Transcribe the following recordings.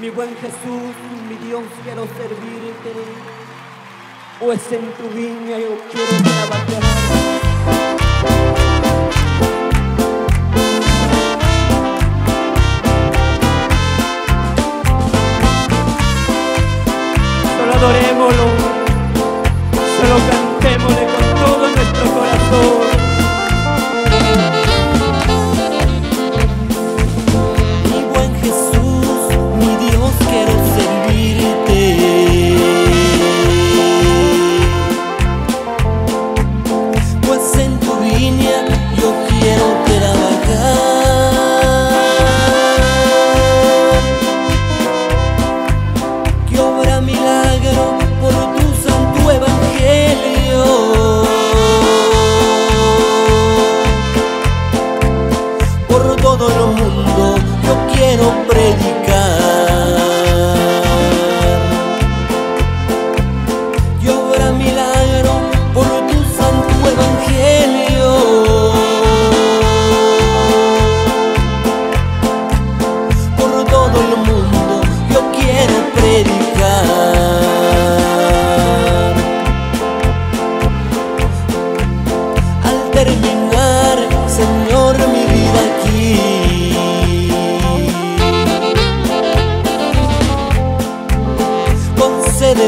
Mi buen Jesús, mi Dios, quiero servirte. O es en tu viña yo quiero trabajar. adoremoslo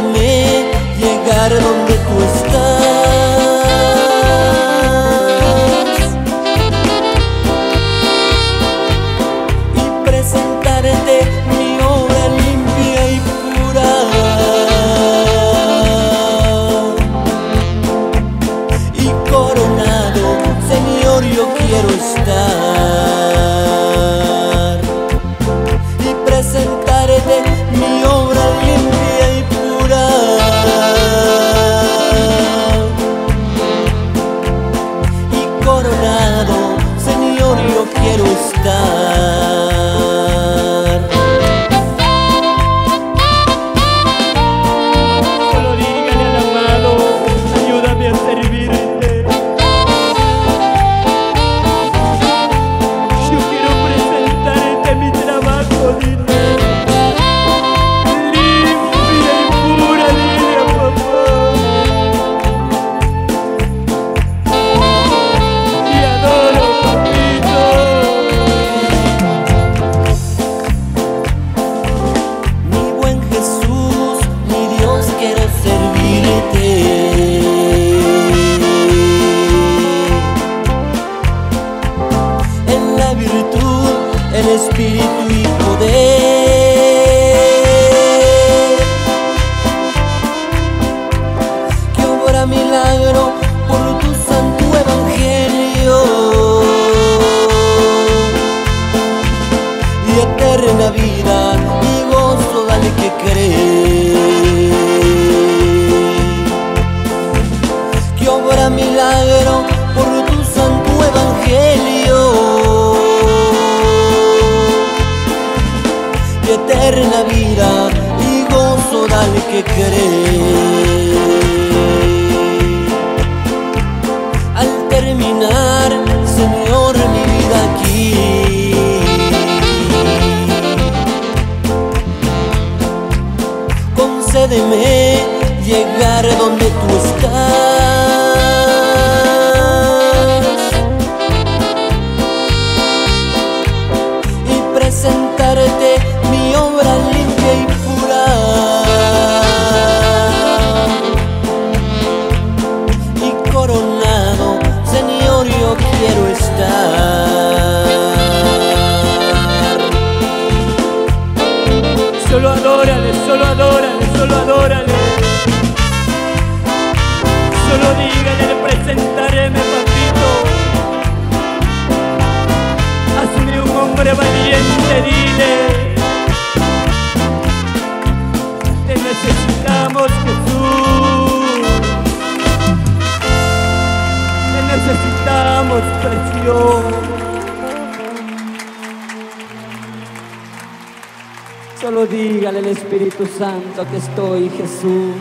में ये घर उम्मीद eterna vida y gozo dal que cree. Al terminar, Señor, mi vida aquí. Concédeme llegar donde tú estás. solo adórale, solo adórale. Solo dígale, le presentaré mi papito. Hazme un hombre valiente, dile. Te necesitamos, Jesús. Te necesitamos, precioso. Solo dígale al Espíritu Santo que estoy, Jesús.